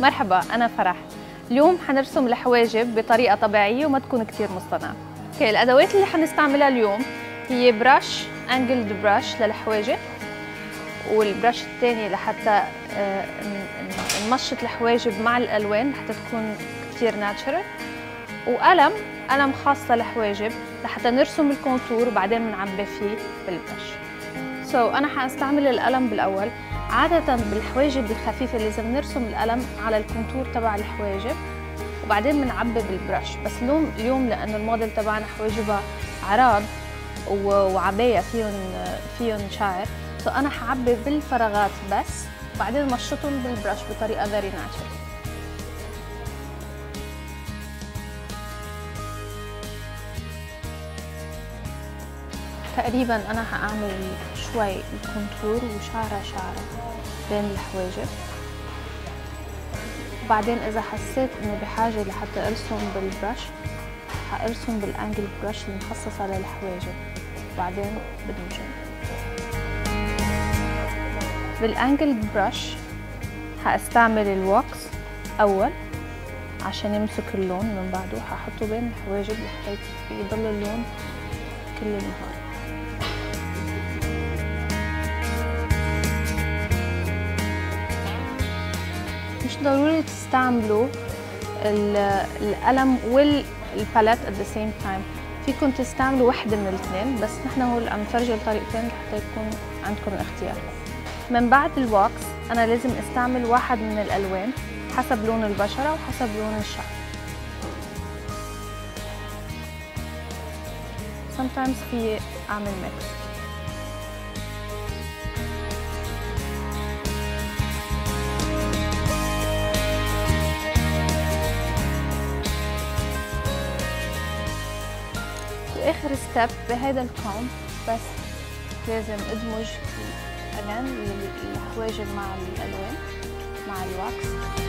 مرحبا أنا فرح. اليوم حنرسم الحواجب بطريقة طبيعية وما تكون كتير مصطنعة okay الأدوات اللي حنستعملها اليوم هي برش angled brush للحواجب وال brush الثاني لحتى آه، نمشط الحواجب مع الألوان لحتى تكون كتير natural وقلم قلم خاص للحواجب لحتى نرسم ال contour وبعدين بنعبي فيه بال brush so so, أنا حأستعمل القلم بالأول. عادة بالحواجب الخفيفة لازم نرسم القلم على ال contour تبع الحواجب وبعدين بنعبي بال brush. بس اليوم اليوم لأنه الموديل تبعنا حواجبها عراض وعباية فيهم فيهم شعر. so so أنا حعبي بالفراغات بس وبعدين مشطهم بال brush بطريقة very natural تقريبا أنا هعمل شوي ال contour وشعرة شعرة بين الحواجب. وبعدين إذا حسيت إنه بحاجة لحتى أرسم بال brush حارسم بال angle brush المخصصة للحواجب. وبعدين بدمجهم بال angle brush حاستعمل ال wax أول عشان يمسك اللون من بعده. ححطه بين الحواجب لحتى يضل اللون كل النهار. مش ضروري تستعملوا القلم والباليت at the same time. فيكم تستعملوا وحدة من الاثنين بس نحن هو عم نفرجي الطريقتين لحتى يكون عندكم الاختيار من بعد الواكس أنا لازم استعمل واحد من الألوان حسب لون البشرة وحسب لون الشعر. Sometimes في أعمل mix وآخر step بهذا ال comb بس لازم أدمج الألوان الحواجب مع الألوان مع ال wax.